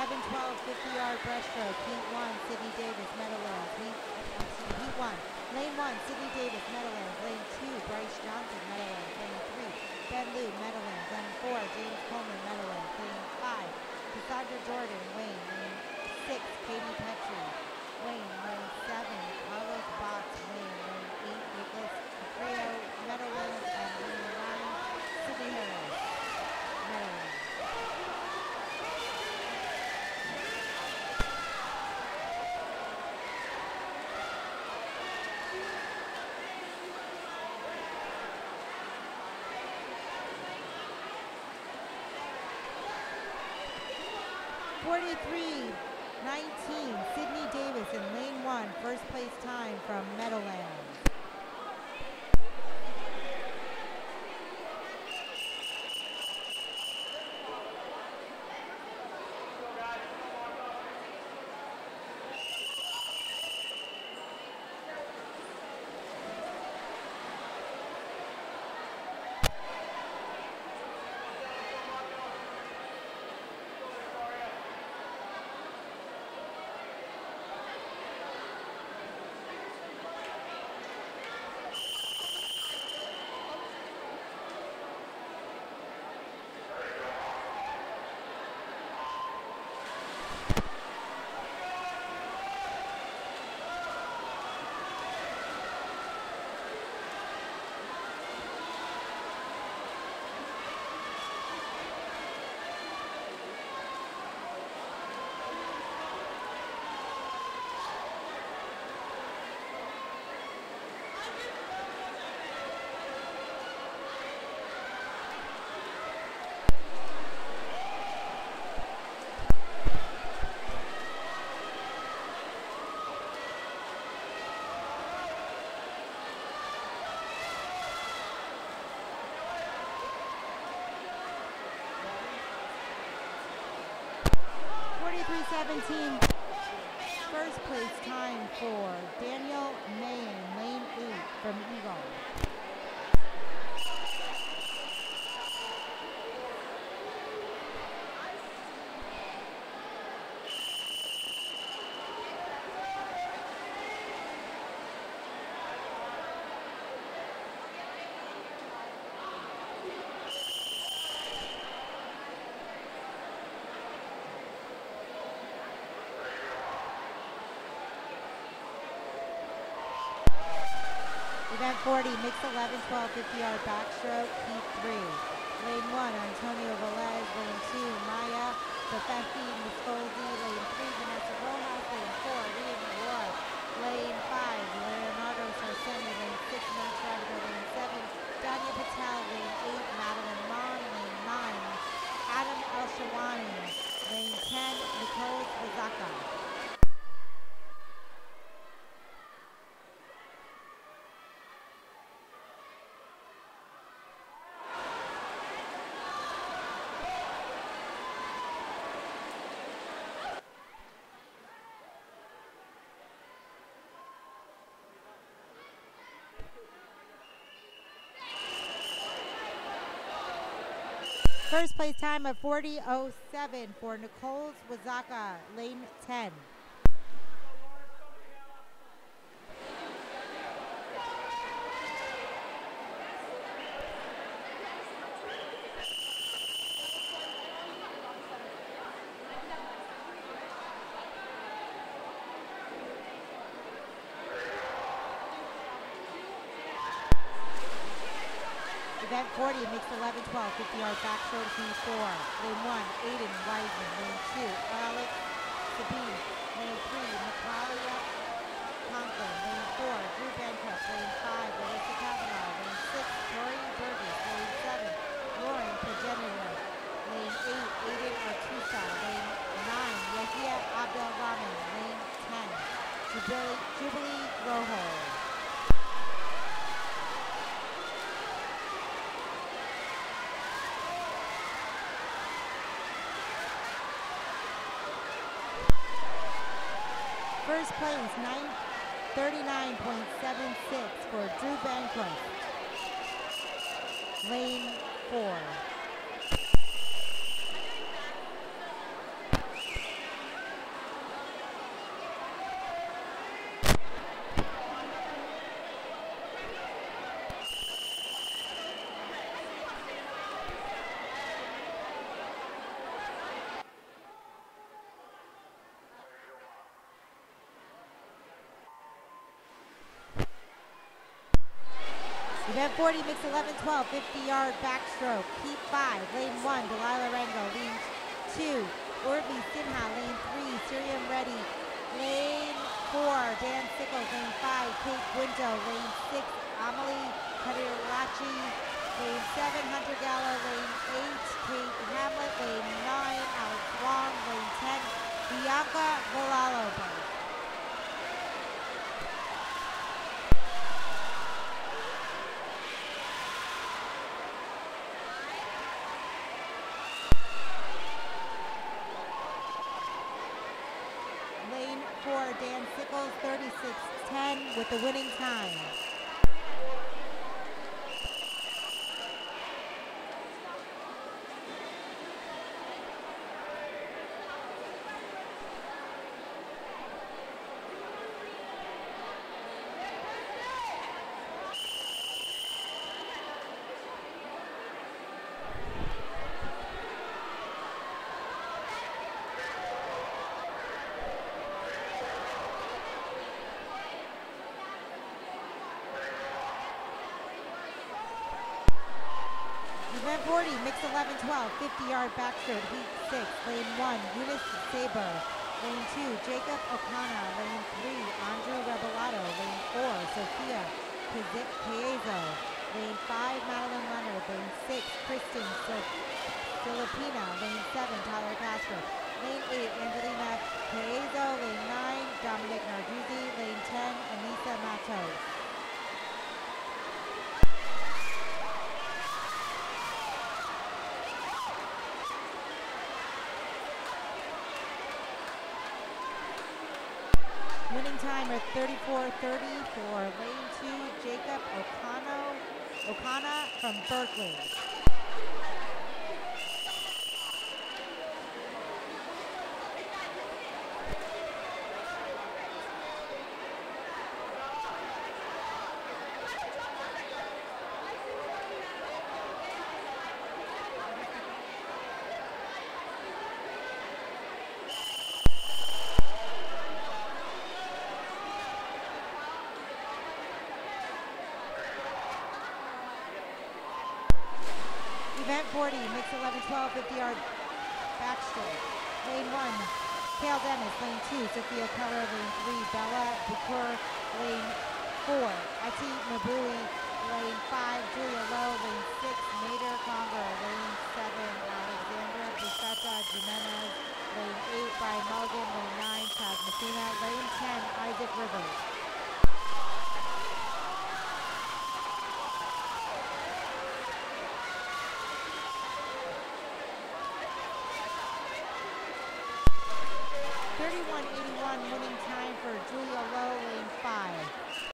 40, mixed 11, 12, 50 yard breaststroke. Heat 1, Sydney Davis, Meadowlands. Heat, heat 1. Lane 1, Sydney Davis, Meadowlands. Lane 2, Bryce Johnson, Meadowlands. Lane 3, Ben Liu, Meadowlands. Lane 4, James Coleman, Meadowlands. Lane 5, Cassandra Jordan, Wayne. Lane 6, Katie Petrie, Wayne. Lane 7, 43-19, Sydney Davis in lane one, first place time from Meadowlands. Forty-three, seventeen, first place time for Daniel Mayen, lane eight from Eagle. Event 40, mixed 11, 12, 50 yard backstroke, heat 3. Lane 1, Antonio Velez. Lane 2, Maya Bafefi. Lane 3, Vanessa Rojas. Lane 4, Rhea Moore. Lane 5, Leonardo Sarceni. Lane 6, Max Radical. Lane 7, Danya Patel. Lane 8, Madeline Mon. Lane 9, Adam El Shawani. Lane 10, Nicole Wazaka. First place time of 40.07 for Nicole Wazaka, lane 10. Event 40 makes 11 12, 50 yard backstroke to P4. Lane 1, Aiden Wiseman. Lane 2, Alex Sabine. Lane 3, Natalia Conklin. Lane 4, Drew Bancroft. Lane 5, Melissa Kavanaugh. Lane 6, Tori Burgess. Lane 7, Lauren Progenitor. Lane 8, Aiden Artusa. Lane 9, Yahia Abdel Rahman. Lane 10, Jubilee, Jubilee Rojo. First place, 939.76 for Drew Bancroft. Lane 4. Event 40, mix 11, 12, 50 yard backstroke. Heat 5, lane 1, Delilah Rango. Lane 2, Urvi Sinha. Lane 3, Syrian Ready. Lane 4, Dan Sickles. Lane 5, Kate Guinto. Lane 6, Amelie Kadirachi. Lane 7, Hunter Gallo. Lane 8, Kate Hamlet. Lane 9, Alex Wong. Lane 10, Bianca Villalobos. Lane 4, Dan 36-10 with the winning time. Event 40, mix 11, 12, 50 yard backstroke, heat 6, lane 1, Eunice Saber. Lane 2, Jacob O'Connor. Lane 3, Andrew Rebelato. Lane 4, Sophia Piezo. Lane 5, Madeline Leonard. Lane 6, Kristen Filipina. Lane 7, Tyler Castro. Lane 8, Angelina Piezo. Lane 9, Dominic Narduzzi. Lane 10, Anissa Matos. Winning time are 34-30 for lane two, Jacob O'Connor, O'Connor from Berkeley. Event 40, mix 11, 12, 50 yard backstroke. Lane 1, Kale Dennis. Lane 2, Sophia Keller. Lane 3, Bella Bukur. Lane 4, Ati Mabui. Lane 5, Julia Lowe. Lane 6, Nader Conger. Lane 7, Alexandra Busetta Jimenez. Lane 8, Brian Mulligan. Lane 9, Chad Messina. Lane 10, Isaac Rivers. Thirty-one eighty-one winning time for Julia Lowe, lane five.